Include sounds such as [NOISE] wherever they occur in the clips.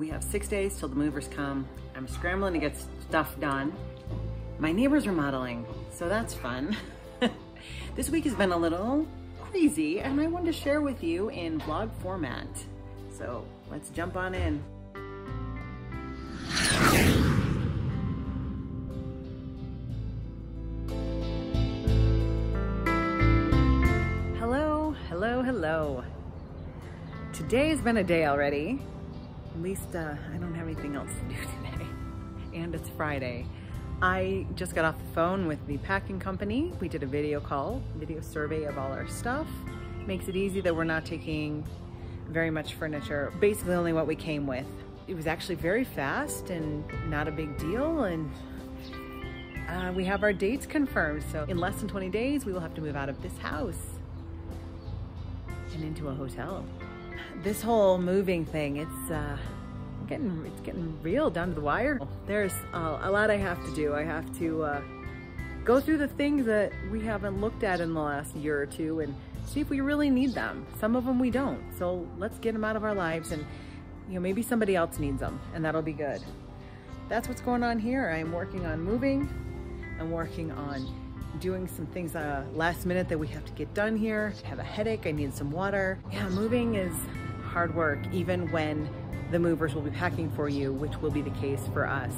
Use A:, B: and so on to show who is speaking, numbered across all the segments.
A: We have six days till the movers come. I'm scrambling to get stuff done. My neighbor's are remodeling, so that's fun. [LAUGHS] this week has been a little crazy and I wanted to share with you in vlog format. So let's jump on in. Hello, hello, hello. Today has been a day already. At least uh, I don't have anything else to do [LAUGHS] today. And it's Friday. I just got off the phone with the packing company. We did a video call, video survey of all our stuff. Makes it easy that we're not taking very much furniture, basically only what we came with. It was actually very fast and not a big deal. And uh, we have our dates confirmed. So in less than 20 days, we will have to move out of this house and into a hotel. This whole moving thing, it's uh, getting it's getting real down to the wire. There's a lot I have to do. I have to uh, go through the things that we haven't looked at in the last year or two and see if we really need them. Some of them we don't. So let's get them out of our lives and you know maybe somebody else needs them and that'll be good. That's what's going on here. I'm working on moving. I'm working on doing some things uh, last minute that we have to get done here. I have a headache, I need some water. Yeah, moving is hard work, even when the movers will be packing for you, which will be the case for us.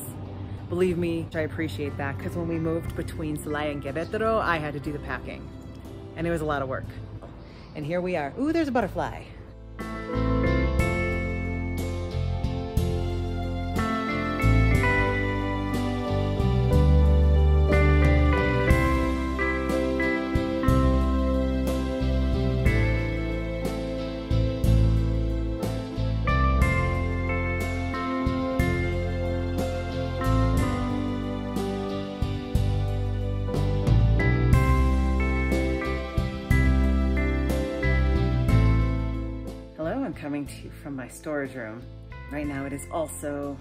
A: Believe me, I appreciate that because when we moved between Celaya and Querétaro, I had to do the packing and it was a lot of work. And here we are. Ooh, there's a butterfly. Coming to you from my storage room. Right now it has also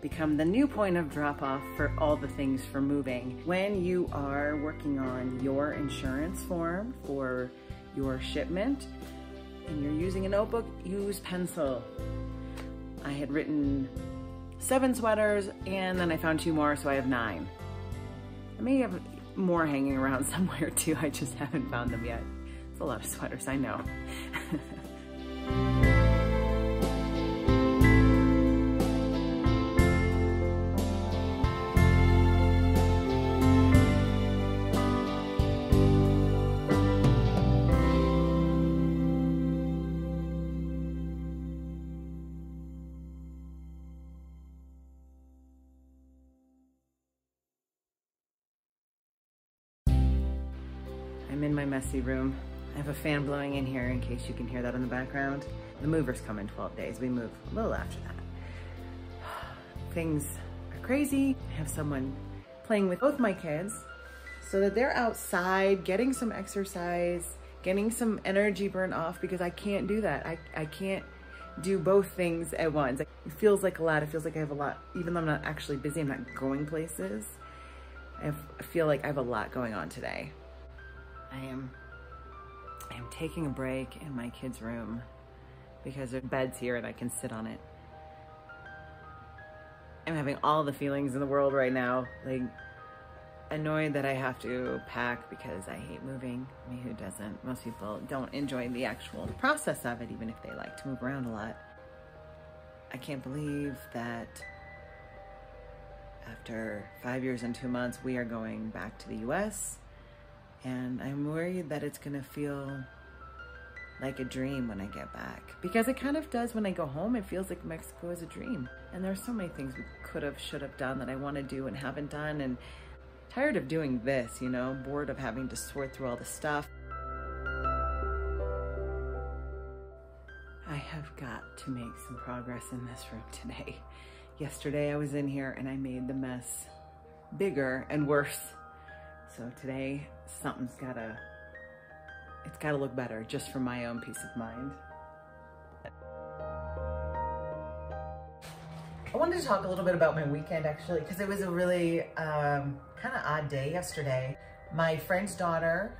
A: become the new point of drop off for all the things for moving. When you are working on your insurance form for your shipment and you're using a notebook, use pencil. I had written seven sweaters and then I found two more, so I have nine. I may have more hanging around [LAUGHS] somewhere too, I just haven't found them yet. It's a lot of sweaters, I know. [LAUGHS] I'm in my messy room. I have a fan blowing in here in case you can hear that in the background. The movers come in 12 days. We move a little after that. [SIGHS] Things are crazy. I have someone playing with both my kids so that they're outside getting some exercise, getting some energy burn off because I can't do that. I, I can't do both things at once. It feels like a lot. It feels like I have a lot, even though I'm not actually busy, I'm not going places. I, I feel like I have a lot going on today. I am I am taking a break in my kid's room because there's beds here and I can sit on it. I'm having all the feelings in the world right now. Like annoyed that I have to pack because I hate moving. I mean, who doesn't? Most people don't enjoy the actual process of it, even if they like to move around a lot. I can't believe that after five years and two months, we are going back to the US and I'm worried that it's gonna feel like a dream when I get back. Because it kind of does when I go home. It feels like Mexico is a dream. And there's so many things we could have, should have done that I want to do and haven't done. And tired of doing this, you know, bored of having to sort through all the stuff. I have got to make some progress in this room today. Yesterday I was in here and I made the mess bigger and worse. So today something's gotta, it's gotta look better just for my own peace of mind. I wanted to talk a little bit about my weekend actually, because it was a really um, kind of odd day yesterday. My friend's daughter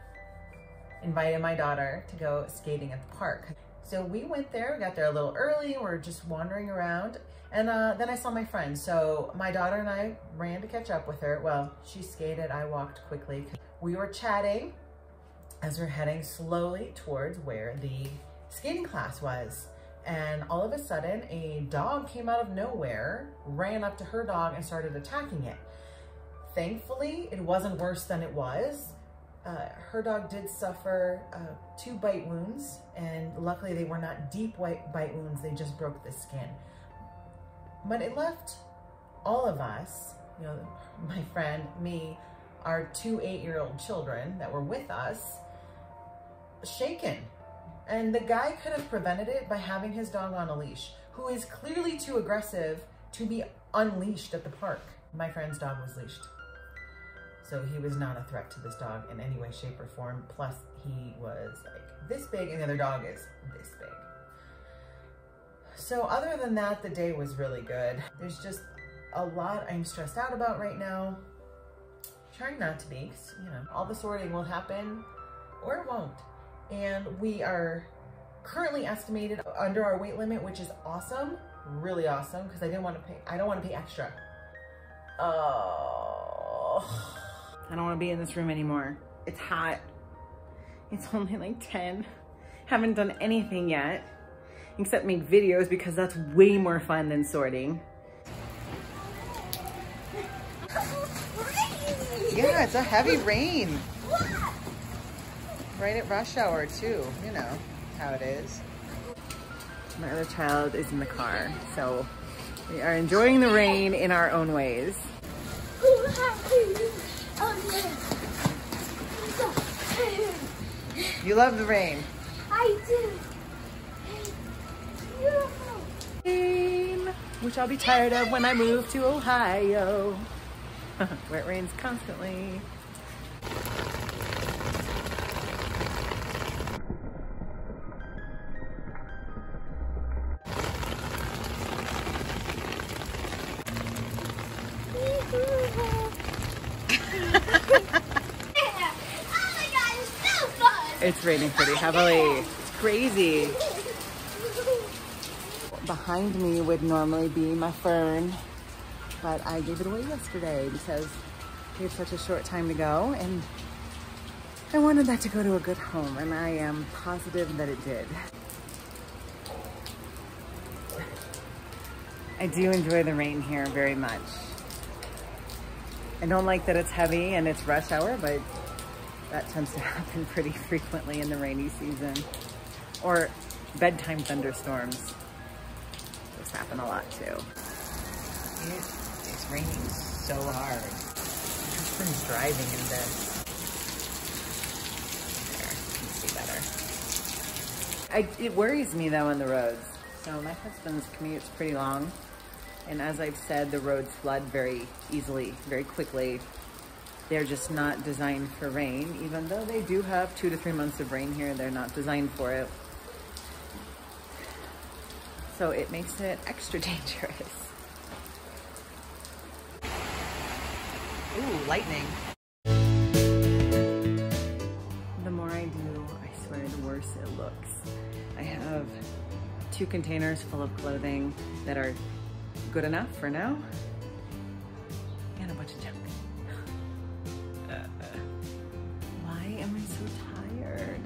A: invited my daughter to go skating at the park. So we went there, got there a little early, we are just wandering around, And uh, then I saw my friend. So my daughter and I ran to catch up with her. Well, she skated, I walked quickly. We were chatting as we're heading slowly towards where the skating class was. And all of a sudden, a dog came out of nowhere, ran up to her dog and started attacking it. Thankfully, it wasn't worse than it was. Uh, her dog did suffer uh, two bite wounds, and luckily they were not deep white bite wounds, they just broke the skin. But it left all of us, you know, my friend, me, our two eight-year-old children that were with us, shaken. And the guy could have prevented it by having his dog on a leash, who is clearly too aggressive to be unleashed at the park. My friend's dog was leashed. So he was not a threat to this dog in any way, shape, or form. Plus, he was like this big, and the other dog is this big. So other than that, the day was really good. There's just a lot I'm stressed out about right now. Trying not to be, cause, you know, all the sorting will happen or it won't. And we are currently estimated under our weight limit, which is awesome, really awesome, because I didn't want to pay, I don't want to pay extra. Oh. I don't want to be in this room anymore. It's hot. It's [LAUGHS] only like 10. Haven't done anything yet except make videos because that's way more fun than sorting. Yeah, it's a heavy rain. Right at rush hour too, you know how it is. My other child is in the car, so we are enjoying the rain in our own ways. You love the rain.
B: I do.
A: Which I'll be tired of when I move to Ohio, [LAUGHS] where it rains constantly. [LAUGHS] It's raining pretty heavily. It's crazy. Behind me would normally be my fern, but I gave it away yesterday because we had such a short time to go and I wanted that to go to a good home and I am positive that it did. I do enjoy the rain here very much. I don't like that it's heavy and it's rush hour, but that tends to [LAUGHS] happen pretty frequently in the rainy season. Or bedtime thunderstorms. A lot too.
C: It is raining so hard. Just driving in this. There, you can see better.
A: it worries me though on the roads. So my husband's commute's pretty long. And as I've said, the roads flood very easily, very quickly. They're just not designed for rain, even though they do have two to three months of rain here. They're not designed for it. So it makes it extra [LAUGHS] dangerous.
C: Ooh, lightning.
A: The more I do, I swear, the worse it looks. I have two containers full of clothing that are good enough for now, and a bunch of junk. [LAUGHS] Why am I so tired?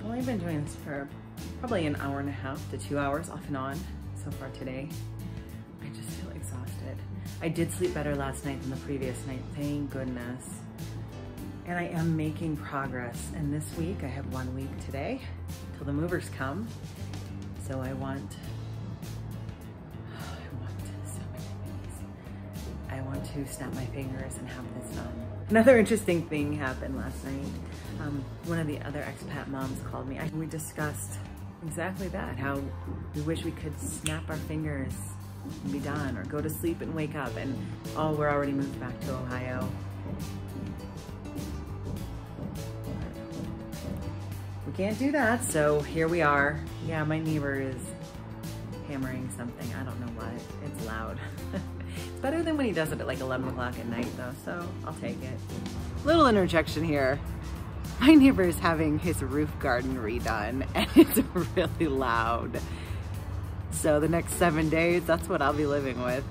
A: I've only been doing this for probably an hour and a half to two hours off and on so far today. I just feel exhausted. I did sleep better last night than the previous night, thank goodness. And I am making progress. And this week, I have one week today till the movers come. So I want, [SIGHS] I want so many things. I want to snap my fingers and have this done. Another interesting thing happened last night. Um, one of the other expat moms called me. We discussed exactly that, how we wish we could snap our fingers and be done or go to sleep and wake up and oh, we're already moved back to Ohio. We can't do that, so here we are. Yeah, my neighbor is hammering something. I don't know what. It's loud. [LAUGHS] it's better than when he does it at like 11 o'clock at night though, so I'll take it. Little interjection here. My neighbor is having his roof garden redone [LAUGHS] and it's really loud. So the next seven days, that's what I'll be living with.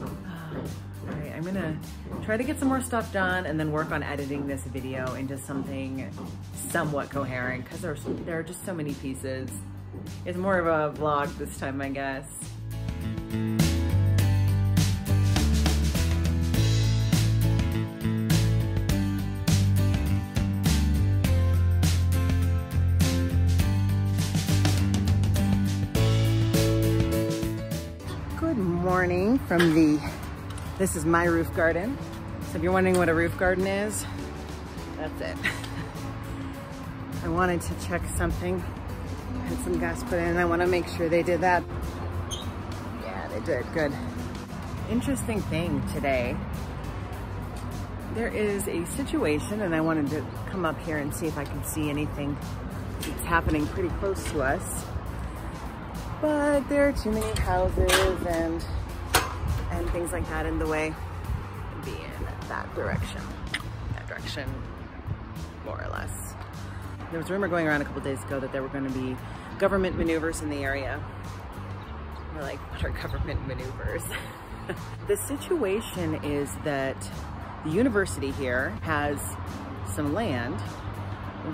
A: [SIGHS] All right, I'm gonna try to get some more stuff done and then work on editing this video into something somewhat coherent because there are just so many pieces. It's more of a vlog this time, I guess. Morning from the, this is my roof garden. So if you're wondering what a roof garden is, that's it. [LAUGHS] I wanted to check something, had some gas put in, I wanna make sure they did that. Yeah, they did, good. Interesting thing today, there is a situation and I wanted to come up here and see if I can see anything that's happening pretty close to us but there are too many houses and and things like that in the way. Be in that direction. That direction more or less. There was a rumor going around a couple days ago that there were going to be government maneuvers in the area. We're like what are government maneuvers? [LAUGHS] The situation is that the university here has some land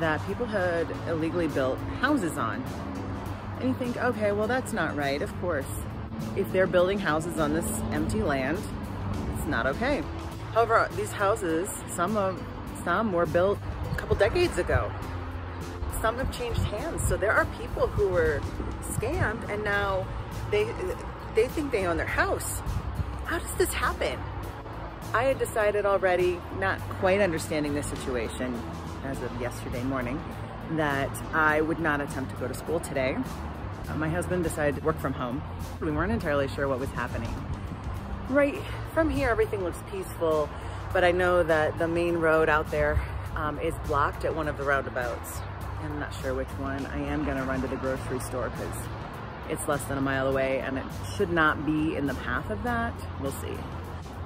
A: that people had illegally built houses on. And you think, okay, well, that's not right, of course. If they're building houses on this empty land, it's not okay. However, these houses, some of some were built a couple decades ago. Some have changed hands. So there are people who were scammed and now they they think they own their house. How does this happen? I had decided already, not quite understanding the situation as of yesterday morning, that I would not attempt to go to school today. Uh, my husband decided to work from home. We weren't entirely sure what was happening. Right from here, everything looks peaceful, but I know that the main road out there um, is blocked at one of the roundabouts. I'm not sure which one. I am gonna run to the grocery store because it's less than a mile away and it should not be in the path of that. We'll see.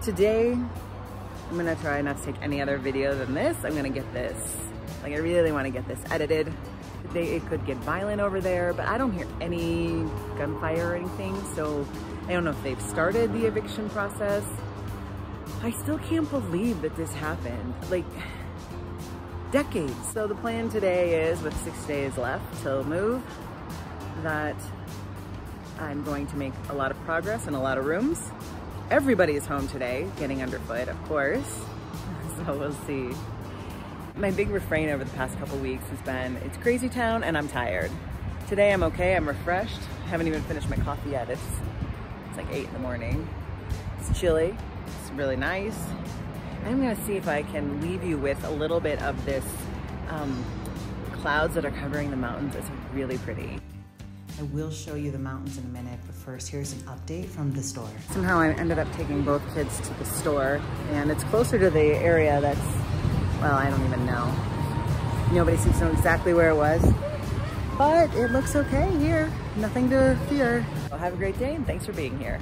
A: Today, I'm gonna try not to take any other video than this. I'm gonna get this like I really want to get this edited. They, it could get violent over there, but I don't hear any gunfire or anything, so I don't know if they've started the eviction process. I still can't believe that this happened. Like, decades. So the plan today is, with six days left till move, that I'm going to make a lot of progress in a lot of rooms. Everybody is home today, getting underfoot, of course. [LAUGHS] So we'll see my big refrain over the past couple weeks has been, it's crazy town and I'm tired. Today I'm okay, I'm refreshed. I haven't even finished my coffee yet. It's, it's like eight in the morning. It's chilly, it's really nice. I'm gonna see if I can leave you with a little bit of this um, clouds that are covering the mountains. It's really pretty. I will show you the mountains in a minute, but first here's an update from the store. Somehow I ended up taking both kids to the store and it's closer to the area that's well, I don't even know. Nobody seems to know exactly where it was, but it looks okay here. Nothing to fear. Well, have a great day and thanks for being here.